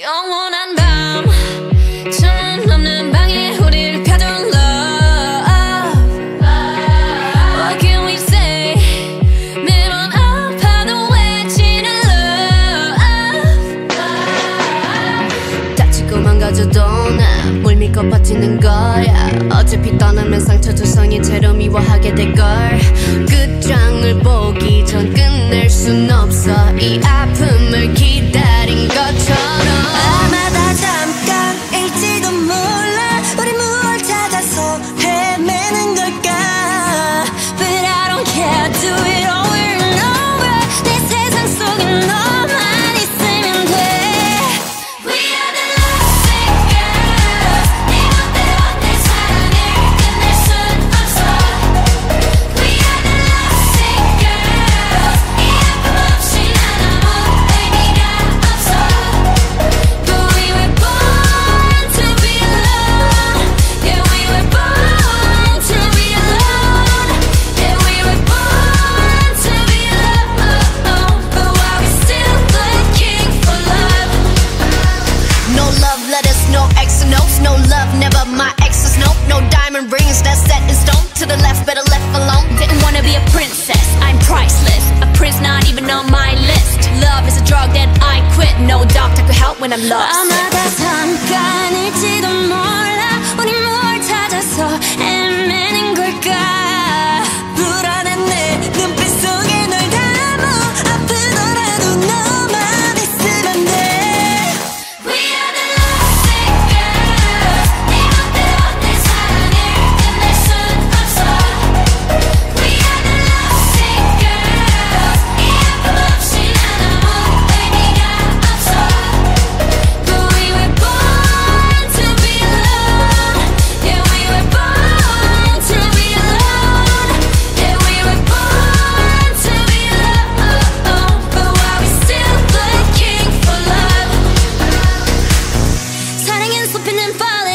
영원한 밤. 천은 없는 방에 우릴 가둔 love What can 아파도 외치는 love. 다치고 망가져도 나뭘 믿고 버티는 거야. 어차피 떠나면 상처 두성이 채로 미워하게 될걸. 끝 없어 notes, no love, never my exes, nope No diamond rings, that's set in stone. To the left, better left alone. Didn't wanna be a princess, I'm priceless. A prince not even on my list. Love is a drug that I quit. No doctor could help when I'm lost. tripping and falling.